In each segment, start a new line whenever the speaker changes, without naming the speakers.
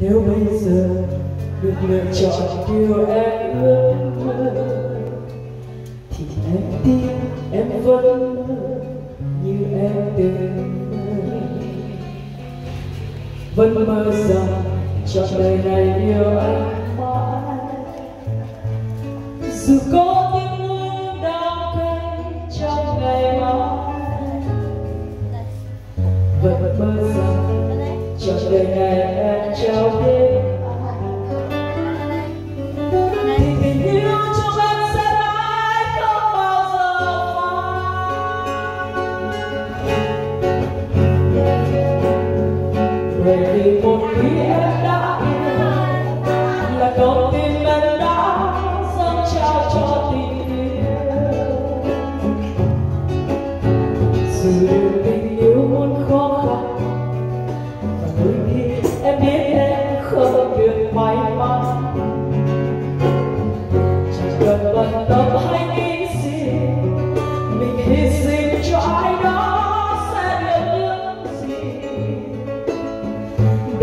nếu bây giờ được lựa chọn điều em ước mơ, thì em tin em vẫn mơ như em từng mơ. Vẫn mơ rằng trong đời này yêu anh mãi dù có Ele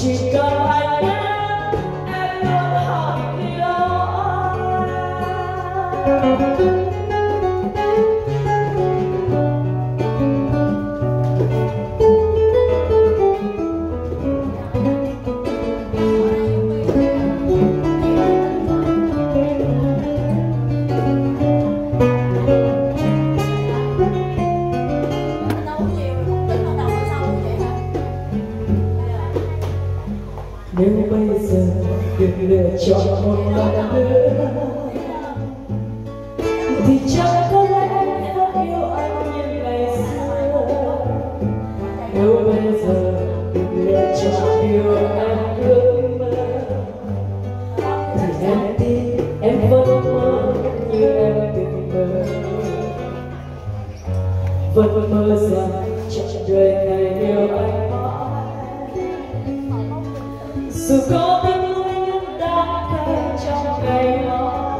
she got nếu bây giờ được lựa chọn một bạn nữa thì chắc có lẽ em yêu anh như ngày xưa. Nếu bây giờ được lựa chọn yêu anh ước mơ, thì em tin em vẫn mơ như em từng mơ. Vẫn mơ rằng chọn đời này yêu anh dù có tiếng lối những đám cây trong ngày đó,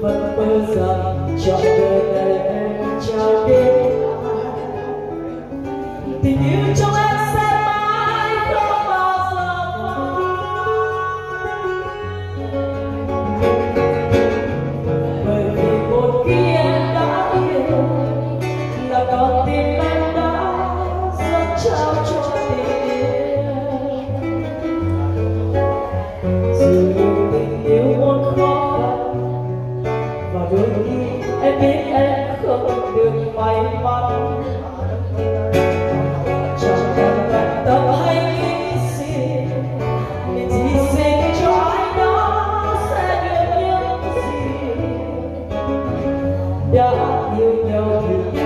vẫn mơ rằng trọn đời này em trao đến tình yêu cho 也要有缘。